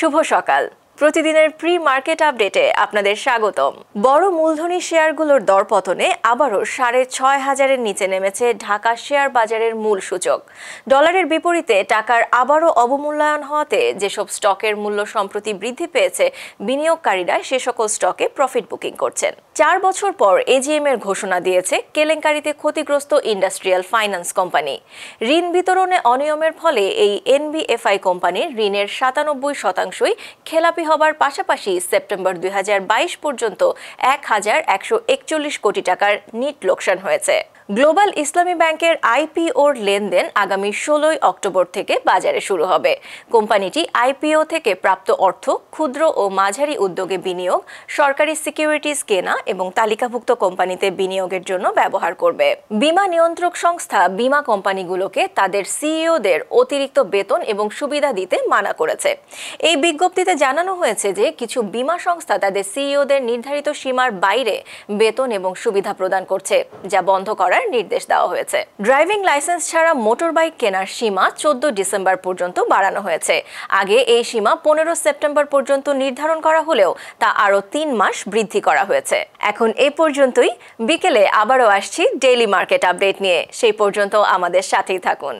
শুভ সকাল। প্রতিদিনের pre market আপডেটে আপনাদের স্বাগতম। বড় মূলধনী শেয়ারগুলোর দরপতনে আবারও সাড়ে ছয় হাজারের নিচে নেমেছে ঢাকা শেয়ার বাজারের মূল সূচক। ডলারের বিপরীতে টাকার আবারও অবমূল্যায়ন হওয়াতে যেসব স্টকের মূল্য সম্প্রতি বৃদ্ধি পেয়েছে, বিনিয়োগকারীরা সে সকল স্টকে প্রফিট বুকিং করছেন। চার বছর পর এজিএম এর ঘোষণা দিয়েছে কেলেঙ্কারিতে ক্ষতিগ্রস্ত ইন্ডাস্ট্রিয়াল ফাইন্যান্স কোম্পানি ঋণ বিতরণে অনিয়মের ফলে এই এনবিএফআই কোম্পানির ঋণের সাতানব্বই শতাংশই খেলাপি হবার পাশাপাশি সেপ্টেম্বর দুই হাজার বাইশ পর্যন্ত এক হাজার একশো একচল্লিশ কোটি টাকার নিট লোকসান হয়েছে। গ্লোবাল ইসলামী ব্যাংকের আইপিওর লেনদেন আগামী ষোলোই অক্টোবর থেকে বাজারে শুরু হবে। কোম্পানিটি আইপিও থেকে প্রাপ্ত অর্থ ক্ষুদ্র ও মাঝারি উদ্যোগে বিনিয়োগ, সরকারি সিকিউরিটিজ কেনা এবং তালিকাভুক্ত কোম্পানিতে বিনিয়োগের জন্য ব্যবহার করবে। বিমা নিয়ন্ত্রক সংস্থা বিমা কোম্পানিগুলোকে তাদের সিইওদের অতিরিক্ত বেতন এবং সুবিধা দিতে মানা করেছে। এই বিজ্ঞপ্তিতে জানানো হয়েছে যে, কিছু বিমা সংস্থা তাদের সিইওদের নির্ধারিত সীমার বাইরে বেতন এবং সুবিধা প্রদান করছে, যা বন্ধ করার নির্দেশ দেওয়া হয়েছে। ড্রাইভিং লাইসেন্স ছাড়া মোটর বাইক কেনার সীমা চোদ্দ ডিসেম্বর পর্যন্ত বাড়ানো হয়েছে। আগে এই সীমা পনেরো সেপ্টেম্বর পর্যন্ত নির্ধারণ করা হলেও তা আরও তিন মাস বৃদ্ধি করা হয়েছে। এখন এ পর্যন্তই। বিকেলে আবারও আসছি ডেইলি মার্কেট আপডেট নিয়ে। সেই পর্যন্ত আমাদের সাথেই থাকুন।